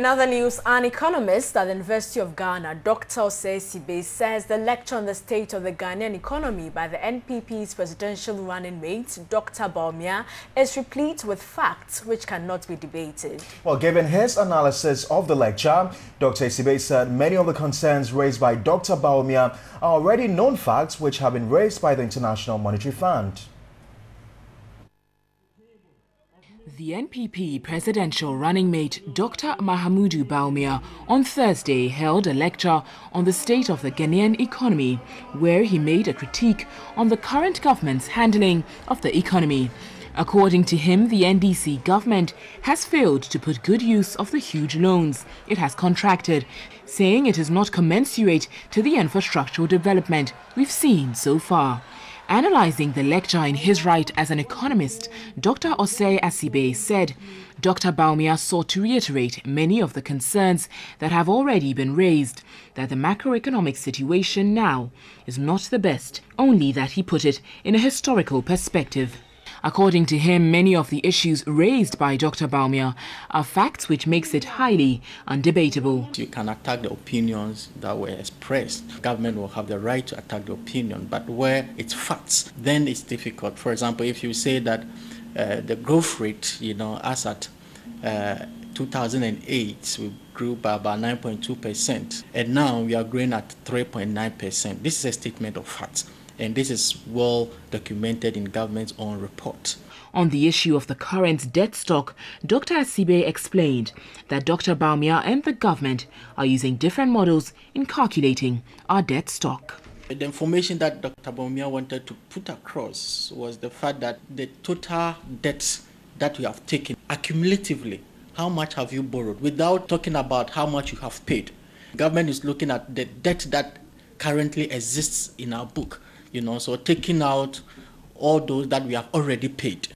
In other news, an economist at the University of Ghana, Dr. Osei says the lecture on the state of the Ghanaian economy by the NPP's presidential running mate, Dr. Bawumia, is replete with facts which cannot be debated. Well, given his analysis of the lecture, Dr. Assibey said many of the concerns raised by Dr. Bawumia are already known facts which have been raised by the International Monetary Fund. The NPP presidential running mate Dr. Mahamudu Bawumia on Thursday held a lecture on the state of the Ghanaian economy, where he made a critique on the current government's handling of the economy. According to him, the NDC government has failed to put good use of the huge loans it has contracted, saying it is not commensurate to the infrastructural development we've seen so far. Analyzing the lecture in his right as an economist, Dr. Osei Assibey said Dr. Bawumia sought to reiterate many of the concerns that have already been raised, that the macroeconomic situation now is not the best, only that he put it in a historical perspective. According to him, many of the issues raised by Dr. Bawumia are facts which makes it highly undebatable. You can attack the opinions that were expressed. Government will have the right to attack the opinion, but where it's facts, then it's difficult. For example, if you say that uh, the growth rate, you know, as at uh, 2008, we grew by about 9.2%, and now we are growing at 3.9%. This is a statement of facts and this is well documented in government's own report. On the issue of the current debt stock, Dr. Assibey explained that Dr. Bawumia and the government are using different models in calculating our debt stock. The information that Dr. Bawumia wanted to put across was the fact that the total debts that we have taken accumulatively, how much have you borrowed, without talking about how much you have paid. Government is looking at the debt that currently exists in our book you know, so taking out all those that we have already paid.